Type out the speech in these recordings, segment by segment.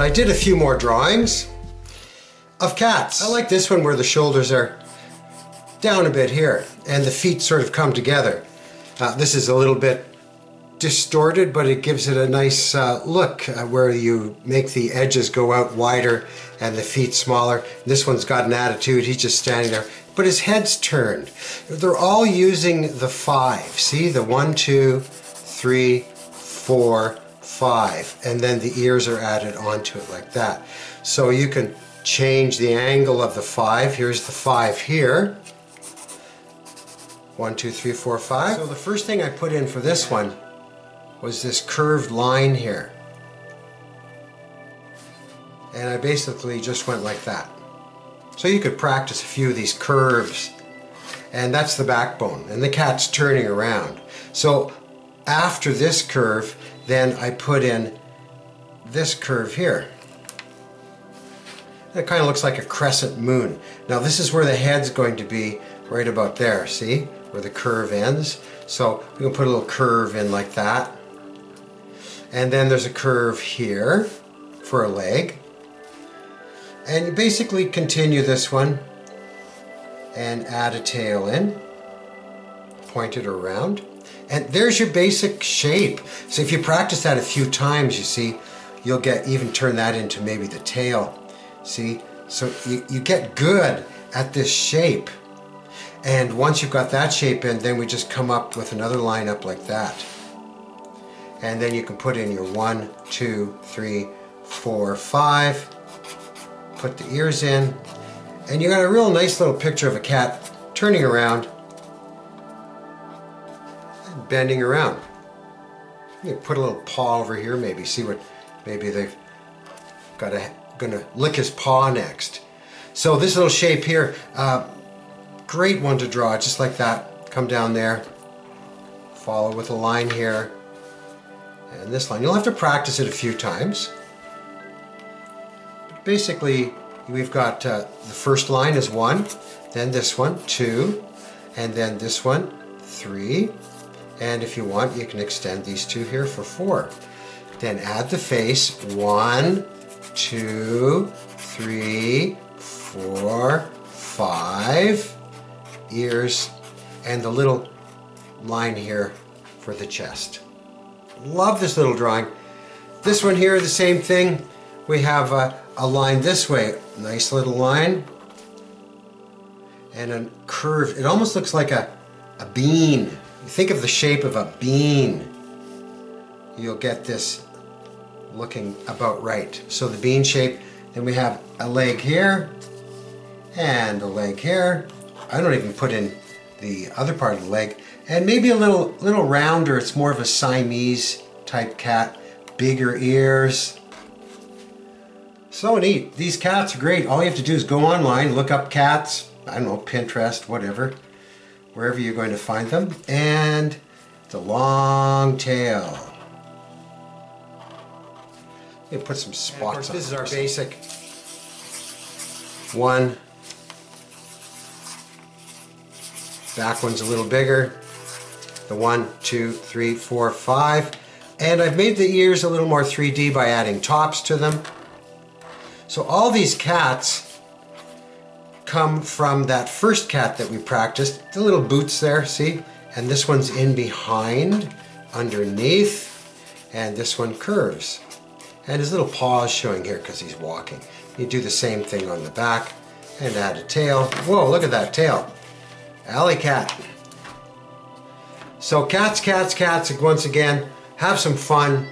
I did a few more drawings of cats. I like this one where the shoulders are down a bit here and the feet sort of come together. Uh, this is a little bit distorted, but it gives it a nice uh, look uh, where you make the edges go out wider and the feet smaller. This one's got an attitude, he's just standing there, but his head's turned. They're all using the five. See, the one, two, three, four, five, and then the ears are added onto it like that. So you can change the angle of the five. Here's the five here. One, two, three, four, five. So the first thing I put in for this one was this curved line here. And I basically just went like that. So you could practice a few of these curves. And that's the backbone. And the cat's turning around. So after this curve, then I put in this curve here. It kind of looks like a crescent moon. Now this is where the head's going to be right about there, see? Where the curve ends. So we can put a little curve in like that. And then there's a curve here for a leg. And you basically continue this one and add a tail in, point it around. And there's your basic shape. So if you practice that a few times, you see, you'll get even turn that into maybe the tail. See? So you, you get good at this shape. And once you've got that shape in, then we just come up with another line up like that and then you can put in your one, two, three, four, five. Put the ears in, and you got a real nice little picture of a cat turning around bending around. You put a little paw over here, maybe see what, maybe they've got a gonna lick his paw next. So this little shape here, uh, great one to draw, just like that. Come down there, follow with a line here, and this line. You'll have to practice it a few times. But basically, we've got uh, the first line is one, then this one, two, and then this one, three. And if you want, you can extend these two here for four. Then add the face, one, two, three, four, five, ears, and the little line here for the chest. Love this little drawing. This one here, the same thing. We have a, a line this way. Nice little line. And a curve. It almost looks like a, a bean. Think of the shape of a bean. You'll get this looking about right. So the bean shape. Then we have a leg here. And a leg here. I don't even put in the other part of the leg and maybe a little little rounder. It's more of a Siamese type cat, bigger ears. So neat. These cats are great. All you have to do is go online, look up cats, I don't know, Pinterest, whatever, wherever you're going to find them, and the long tail. You put some spots on. This is our basic one. Back one's a little bigger the one, two, three, four, five. And I've made the ears a little more 3D by adding tops to them. So all these cats come from that first cat that we practiced. The little boots there, see? And this one's in behind, underneath, and this one curves. And his little paws showing here because he's walking. You do the same thing on the back and add a tail. Whoa, look at that tail. Alley cat. So cats, cats, cats, once again, have some fun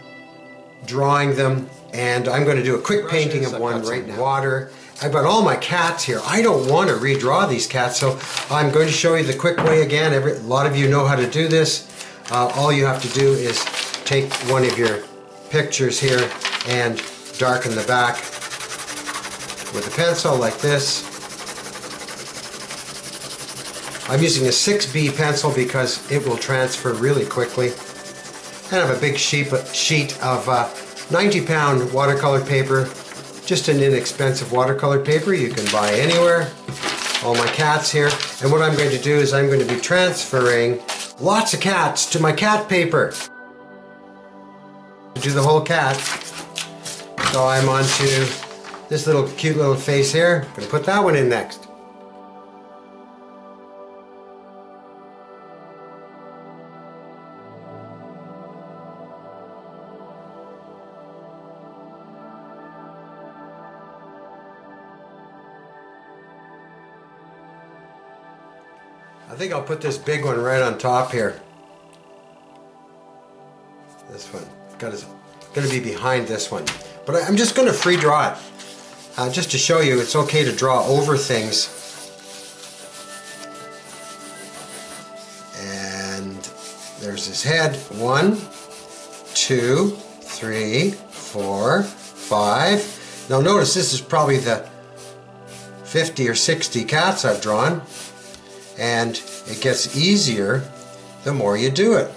drawing them. And I'm going to do a quick painting of one right now. Water. I've got all my cats here. I don't want to redraw these cats, so I'm going to show you the quick way again. Every, a lot of you know how to do this. Uh, all you have to do is take one of your pictures here and darken the back with a pencil like this. I'm using a 6B pencil because it will transfer really quickly. And I have a big sheet, sheet of uh, 90 pound watercolor paper, just an inexpensive watercolor paper you can buy anywhere. All my cats here. And what I'm going to do is I'm going to be transferring lots of cats to my cat paper. Do the whole cat. So I'm onto this little cute little face here. I'm gonna put that one in next. I think I'll put this big one right on top here. This one. Got his, gonna be behind this one. But I, am just gonna free draw it. Uh, just to show you it's okay to draw over things. And there's his head. One, two, three, four, five. Now notice this is probably the 50 or 60 cats I've drawn and it gets easier the more you do it.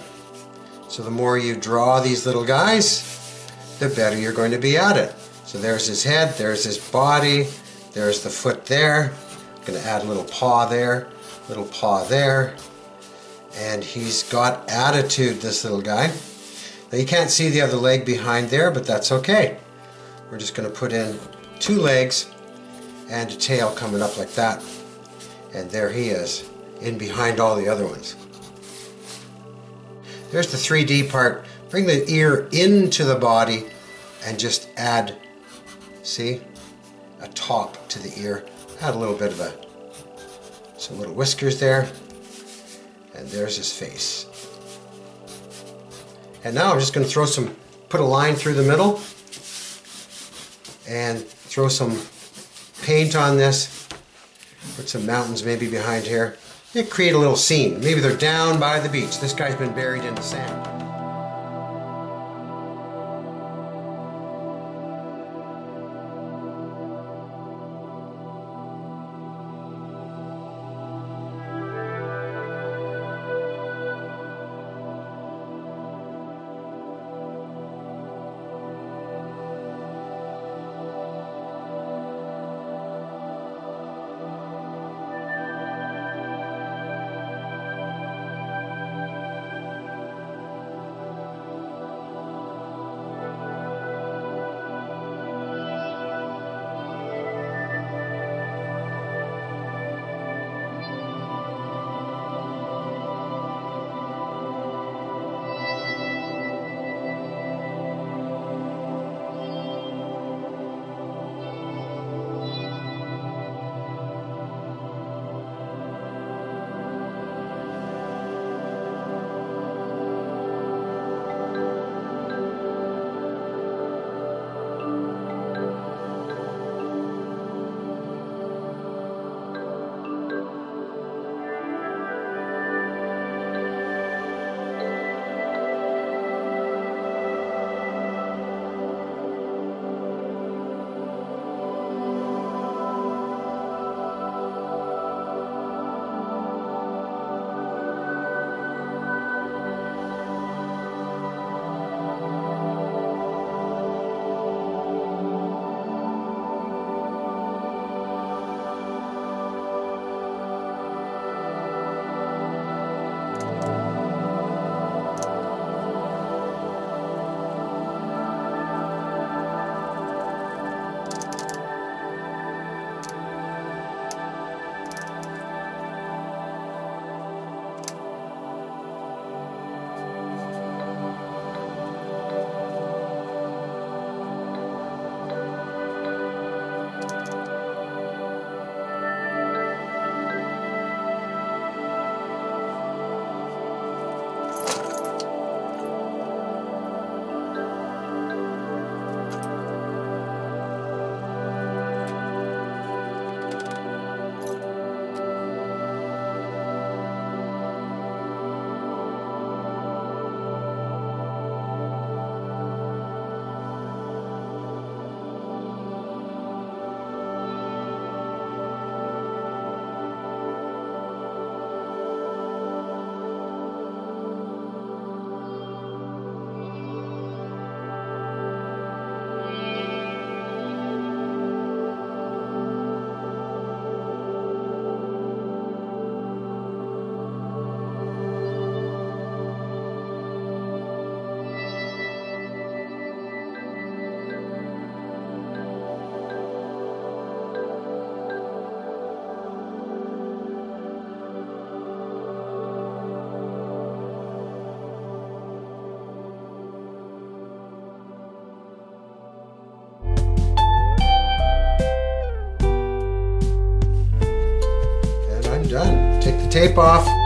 So the more you draw these little guys, the better you're going to be at it. So there's his head, there's his body, there's the foot there. I'm going to add a little paw there, little paw there. And he's got attitude, this little guy. Now you can't see the other leg behind there, but that's okay. We're just going to put in two legs and a tail coming up like that. And there he is in behind all the other ones. There's the 3D part. Bring the ear into the body and just add, see, a top to the ear. Add a little bit of a, some little whiskers there. And there's his face. And now I'm just going to throw some, put a line through the middle and throw some paint on this. Put some mountains maybe behind here. They create a little scene. Maybe they're down by the beach. This guy's been buried in the sand. Tape off.